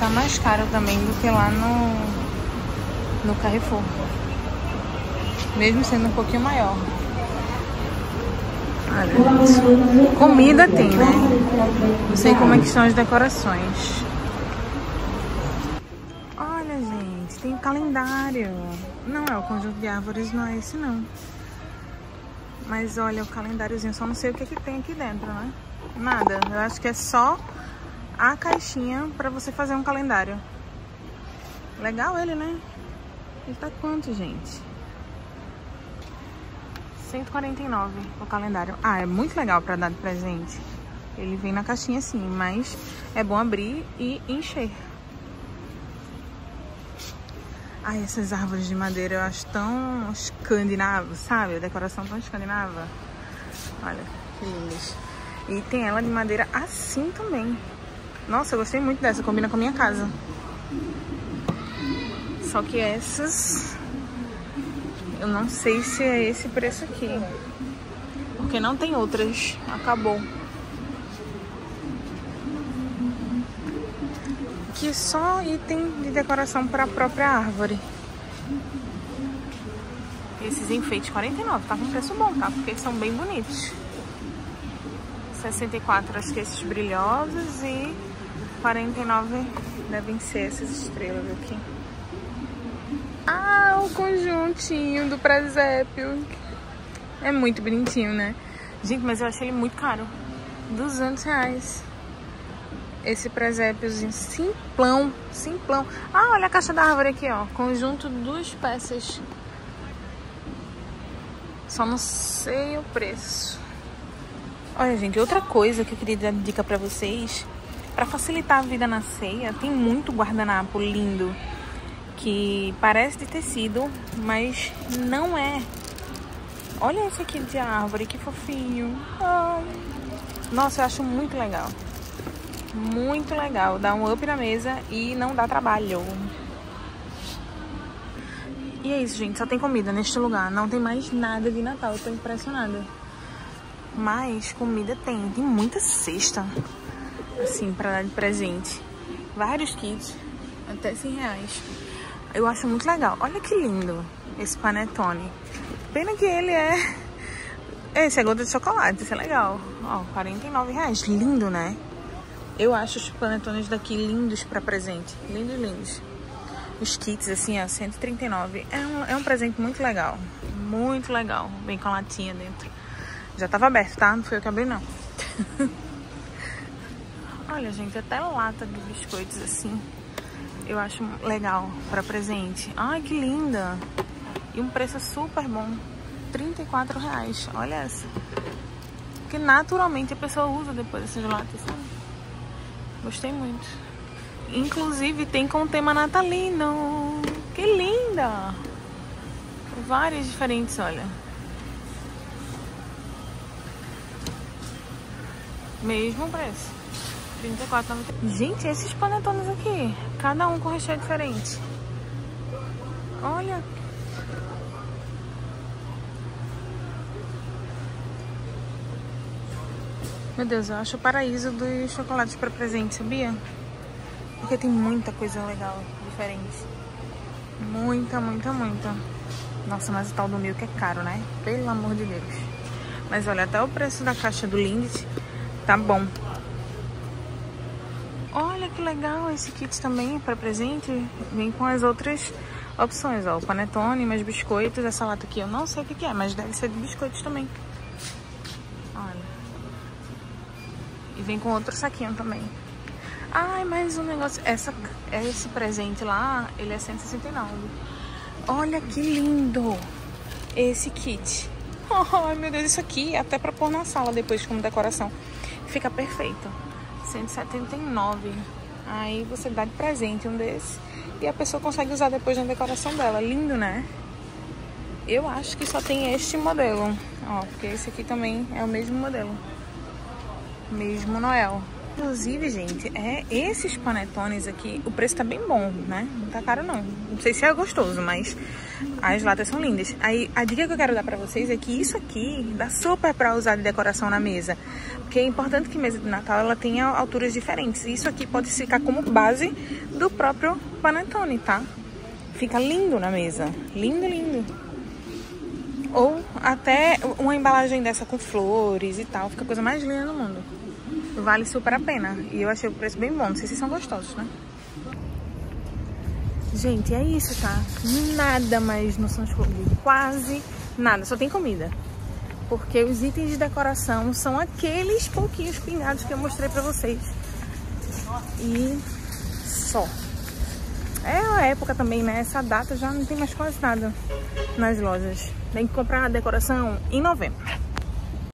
tá mais caro também do que lá no, no Carrefour. Mesmo sendo um pouquinho maior. Olha, comida tem, né? Não sei como é que são as decorações. Olha, gente, tem calendário. Não é o conjunto de árvores, não é esse não. Mas olha, o calendáriozinho, só não sei o que, que tem aqui dentro, né? Nada, eu acho que é só a caixinha pra você fazer um calendário. Legal ele, né? Ele tá quanto, gente? 149 o calendário. Ah, é muito legal pra dar de presente. Ele vem na caixinha assim, mas é bom abrir e encher. Ai, essas árvores de madeira eu acho tão escandinavo, sabe? A decoração tão escandinava. Olha, que lindas. E tem ela de madeira assim também. Nossa, eu gostei muito dessa, combina com a minha casa. Só que essas... Eu não sei se é esse preço aqui. Porque não tem outras. Acabou. É só item de decoração para a própria árvore. Esses enfeites 49, tá com preço bom, tá? Porque são bem bonitos. 64 acho que esses brilhosos e 49 devem ser essas estrelas aqui. Ah, o conjuntinho do presépio. É muito bonitinho, né? Gente, mas eu achei ele muito caro. 200 reais. Esse presépiozinho simplão, simplão. Ah, olha a caixa da árvore aqui, ó. Conjunto duas peças. Só não sei o preço. Olha, gente, outra coisa que eu queria dar dica pra vocês. Pra facilitar a vida na ceia, tem muito guardanapo lindo. Que parece de tecido, mas não é. Olha esse aqui de árvore, que fofinho. Ai. Nossa, eu acho muito legal. Muito legal. Dá um up na mesa e não dá trabalho. E é isso, gente. Só tem comida neste lugar. Não tem mais nada de Natal. Eu tô impressionada. Mas comida tem. Tem muita cesta. Assim, pra dar de presente. Vários kits. Até 100 reais. Eu acho muito legal. Olha que lindo esse panetone. Pena que ele é... Esse é gota de chocolate. Isso é legal. Ó, 49 reais. Lindo, né? Eu acho os panetones daqui lindos para presente. Lindos, lindos. Os kits, assim, ó, 139. É um, é um presente muito legal. Muito legal. Bem com a latinha dentro. Já tava aberto, tá? Não foi eu que abri, não. Olha, gente, até lata de biscoitos, assim. Eu acho legal para presente. Ai, que linda. E um preço super bom. 34 reais. Olha essa. Que naturalmente a pessoa usa depois essas latas, sabe? Gostei muito. Inclusive tem com tema natalino. Que linda! Várias diferentes, olha. Mesmo preço. 34,90. Gente, esses panetones aqui. Cada um com recheio diferente. Olha. Meu Deus, eu acho o paraíso dos chocolates para presente, sabia? Porque tem muita coisa legal, diferente. Muita, muita, muita. Nossa, mas o tal do milk é caro, né? Pelo amor de Deus. Mas olha, até o preço da caixa do Lindt tá bom. Olha que legal esse kit também para presente. Vem com as outras opções, ó. O panetone, mais biscoitos. Essa lata aqui eu não sei o que, que é, mas deve ser de biscoitos também. Olha. E vem com outro saquinho também. Ai, mais um negócio. Essa, esse presente lá, ele é 169. Olha que lindo esse kit. Ai, meu Deus, isso aqui é até pra pôr na sala depois como decoração. Fica perfeito. 179. Aí você dá de presente um desse e a pessoa consegue usar depois na decoração dela. Lindo, né? Eu acho que só tem este modelo. Ó, porque esse aqui também é o mesmo modelo. Mesmo Noel. Inclusive, gente, é esses panetones aqui, o preço tá bem bom, né? Não tá caro não. Não sei se é gostoso, mas As latas são lindas. Aí a dica que eu quero dar pra vocês é que isso aqui dá super pra usar de decoração na mesa. Porque é importante que mesa de Natal ela tenha alturas diferentes. Isso aqui pode ficar como base do próprio panetone, tá? Fica lindo na mesa. Lindo, lindo. Ou até uma embalagem dessa com flores e tal. Fica a coisa mais linda do mundo. Vale super a pena. E eu achei o preço bem bom. Não sei se são gostosos, né? Gente, é isso, tá? Nada mais no São João. Quase nada. Só tem comida. Porque os itens de decoração são aqueles pouquinhos pingados que eu mostrei pra vocês. E só. É a época também, né? Essa data já não tem mais quase nada nas lojas. Tem que comprar a decoração em novembro.